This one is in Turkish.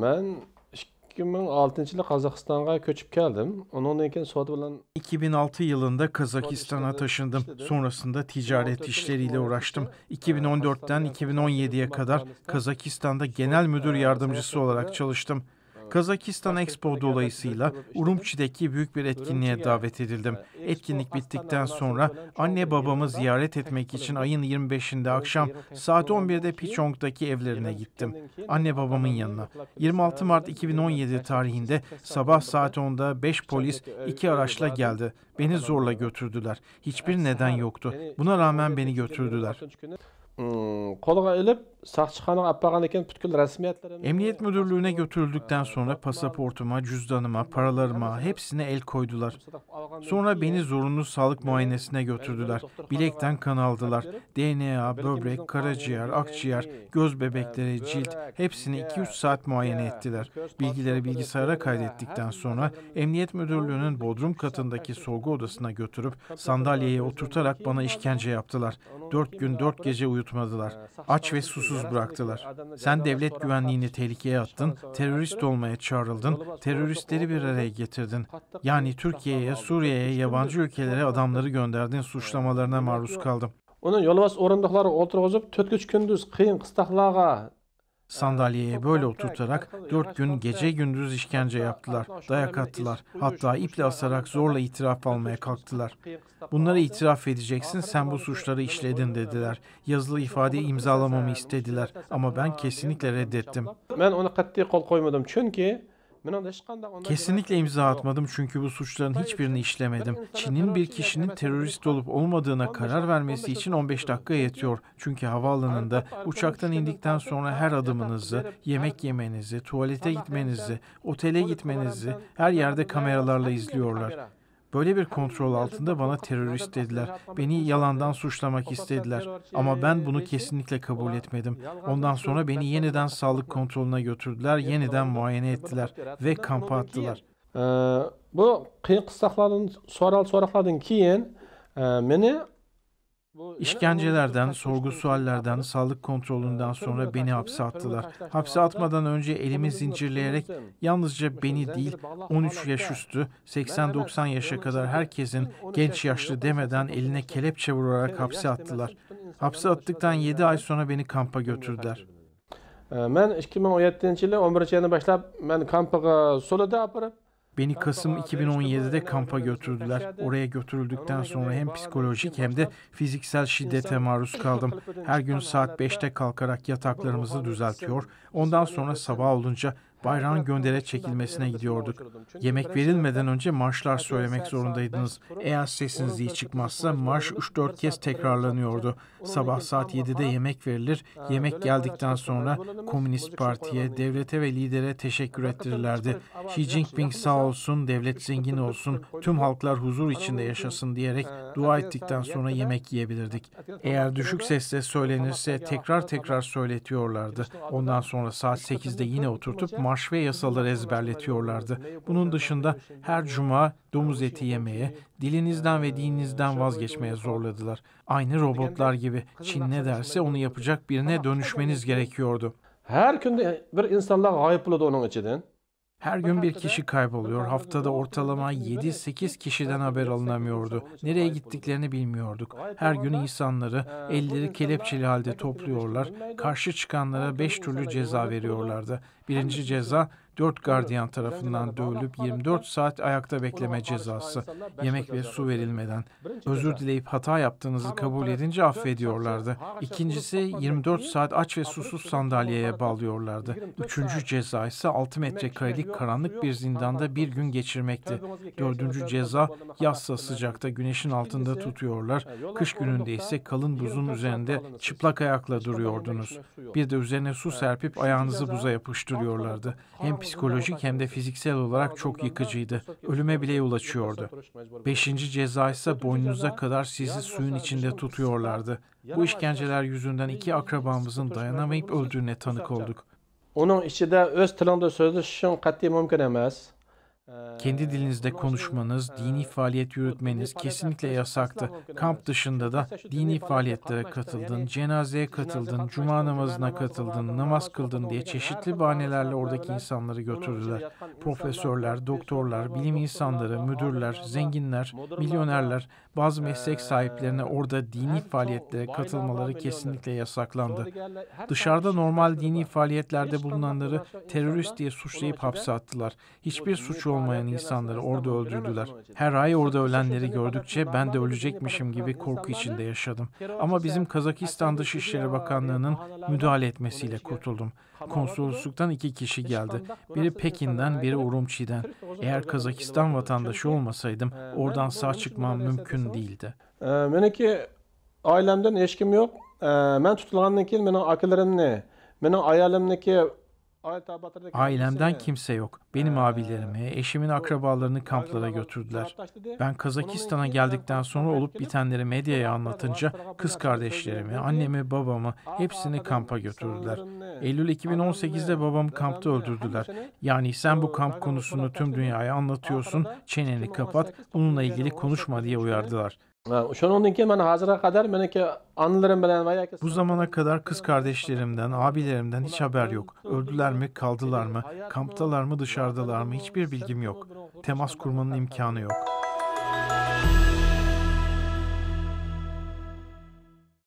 Men 2006-yılı Kazakistan'a köçüp geldim. Ondan keyin soda bilan 2006 yılında Kazakistan'a taşındım. Sonrasında ticaret işleriyle uğraştım. 2014'ten 2017'ye kadar Kazakistan'da genel müdür yardımcısı olarak çalıştım. Kazakistan Expo dolayısıyla Urumçi'deki büyük bir etkinliğe davet edildim. Etkinlik bittikten sonra anne babamı ziyaret etmek için ayın 25'inde akşam saat 11'de Pichong'daki evlerine gittim. Anne babamın yanına. 26 Mart 2017 tarihinde sabah saat 10'da 5 polis iki araçla geldi. Beni zorla götürdüler. Hiçbir neden yoktu. Buna rağmen beni götürdüler. Qo'lga ilib soqchixonaga olib borgan ekan butkul Emniyet müdürlüğüne götürüldükten sonra pasaportuma, cüzdanıma, paralarıma hepsine el koydular. Sonra beni zorunlu sağlık muayenesine götürdüler. Bilekten kan aldılar. DNA, böbrek, karaciğer, akciğer, göz bebekleri, cilt hepsini 2-3 saat muayene ettiler. Bilgileri bilgisayara kaydettikten sonra Emniyet Müdürlüğü'nün bodrum katındaki sorgu odasına götürüp sandalyeye oturtarak bana işkence yaptılar. Dört gün dört gece uyutmadılar. Aç ve susuz bıraktılar. Sen devlet güvenliğini tehlikeye attın, terörist olmaya çağrıldın, teröristleri bir araya getirdin. Yani Türkiye'ye, Suriye'ye, yabancı ülkelere adamları gönderdin suçlamalarına maruz kaldım. uni yo'lbos o'rindiqlarga o'tirg'izib to'rt uch kunduz qiyin qistoqlarga Sandalyeye böyle oturtarak dört gün gece gündüz işkence yaptılar, dayak attılar. Hatta iple asarak zorla itiraf almaya kalktılar. Bunları itiraf edeceksin, sen bu suçları işledin dediler. Yazılı ifade imzalamamı istediler ama ben kesinlikle reddettim. men uni qat'iy qo'l qo'ymadim chunki Kesinlikle imza atmadım çünkü bu suçların hiçbirini işlemedim. Çin'in bir kişinin terörist olup olmadığına karar vermesi için 15 dakika yetiyor. Çünkü havaalanında uçaktan indikten sonra her adımınızı, yemek yemenizi, tuvalete gitmenizi, otele gitmenizi her yerde kameralarla izliyorlar. Böyle bir kontrol altında bana terörist dediler. Beni yalandan suçlamak istediler. Ama ben bunu kesinlikle kabul etmedim. Ondan sonra beni yeniden sağlık kontrolüne götürdüler, yeniden muayene ettiler ve kampa attılar. Ee, bu qiyin qistoqlardan so'ral so'roqlardan keyin e, meni bu İşkencelerden, sorgu suallerden, sağlık kontrolünden sonra beni hapse attılar. Hapse atmadan önce elimi zincirleyerek yalnızca beni değil 13 yaş üstü 80-90 yaşa kadar herkesin genç yaşlı demeden eline kelepçe vurarak hapse attılar. Hapse attıktan 7 ay sonra beni kampa götürdüler. Ee, men 2017 yılı 11 aydan boshlab men kampaga sulida opirib Beni Kasım 2017'de kampa götürdüler. Oraya götürüldükten sonra hem psikolojik hem de fiziksel şiddete maruz kaldım. Her gün saat 5'te kalkarak yataklarımızı düzeltiyor. Ondan sonra sabah olunca bayrağın göndere çekilmesine gidiyorduk. Yemek verilmeden önce marşlar söylemek zorundaydınız. Eğer sesiniz iyi çıkmazsa marş 3-4 kez tekrarlanıyordu. Sabah saat 7'de yemek verilir. Yemek geldikten sonra Komünist Parti'ye, devlete ve lidere teşekkür ettirirlerdi. Xi Jinping sağ olsun, devlet zengin olsun, tüm halklar huzur içinde yaşasın diyerek dua ettikten sonra yemek yiyebilirdik. Eğer düşük sesle söylenirse tekrar tekrar söyletiyorlardı. Ondan sonra saat 8'de yine oturtup marş ve yasaları ezberletiyorlardı. Bunun dışında her cuma domuz eti yemeye, dilinizden ve dininizden vazgeçmeye zorladılar. Aynı robotlar gibi Çin ne derse onu yapacak birine dönüşmeniz gerekiyordu. har kunda bir insonlar g'oyib bo'ladi uning ichidan Her gün bir kişi kayboluyor. Haftada ortalama 7-8 kişiden haber alınamıyordu. Nereye gittiklerini bilmiyorduk. Her gün insanları elleri kelepçeli halde topluyorlar. Karşı çıkanlara 5 türlü ceza veriyorlardı. Birinci ceza 4 gardiyan tarafından dövülüp 24 saat ayakta bekleme cezası. Yemek ve su verilmeden. Özür dileyip hata yaptığınızı kabul edince affediyorlardı. İkincisi 24 saat aç ve susuz sandalyeye bağlıyorlardı. Üçüncü ceza ise 6 metrekarelik karanlık bir zindanda bir gün geçirmekti. Dördüncü ceza yazsa sıcakta güneşin altında tutuyorlar. Kış gününde ise kalın buzun üzerinde çıplak ayakla duruyordunuz. Bir de üzerine su serpip ayağınızı buza yapıştırıyorlardı. Hem psikolojik hem de fiziksel olarak çok yıkıcıydı. Ölüme bile yol açıyordu. Beşinci ceza ise boynunuza kadar sizi suyun içinde tutuyorlardı. Bu işkenceler yüzünden iki akrabamızın dayanamayıp öldüğüne tanık olduk. uning ichida o'z tilingda so'zlashishing qat'iy mumkin emas Kendi dilinizde konuşmanız, dini faaliyet yürütmeniz kesinlikle yasaktı. Kamp dışında da dini faaliyetlere katıldın, cenazeye katıldın, cuma namazına katıldın, namaz kıldın diye çeşitli bahanelerle oradaki insanları götürdüler. Profesörler, doktorlar, bilim insanları, müdürler, zenginler, milyonerler, bazı meslek sahiplerine orada dini faaliyetlere katılmaları kesinlikle yasaklandı. Dışarıda normal dini faaliyetlerde bulunanları terörist diye suçlayıp hapse attılar. Hiçbir suçu olmayan insanları orada öldürdüler. Her ay orada ölenleri gördükçe ben de ölecekmişim gibi korku içinde yaşadım. Ama bizim Kazakistan Dışişleri Bakanlığı'nın müdahale etmesiyle kurtuldum. Konsolosluktan iki kişi geldi. Biri Pekin'den, biri Urumçi'den. Eğer Kazakistan vatandaşı olmasaydım oradan sağ çıkmam mümkün değildi. meniki oilamdan hech kim yo'q men tutilgandan keyin meni akalarimni meni ayolimniki Ailemden kimse yok. Benim abilerimi, eşimin akrabalarını kamplara götürdüler. Ben Kazakistan'a geldikten sonra olup bitenleri medyaya anlatınca kız kardeşlerimi, annemi, babamı hepsini kampa götürdüler. Eylül 2018'de babamı kampta öldürdüler. Yani sen bu kamp konusunu tüm dünyaya anlatıyorsun, çeneni kapat, bununla ilgili konuşma diye uyardılar. Bu zamana kadar kız kardeşlerimden, abilerimden hiç haber yok. Öldüler mi, kaldılar mı, kamptalar mı, dışarıdalar mı hiçbir bilgim yok. Temas kurmanın imkanı yok.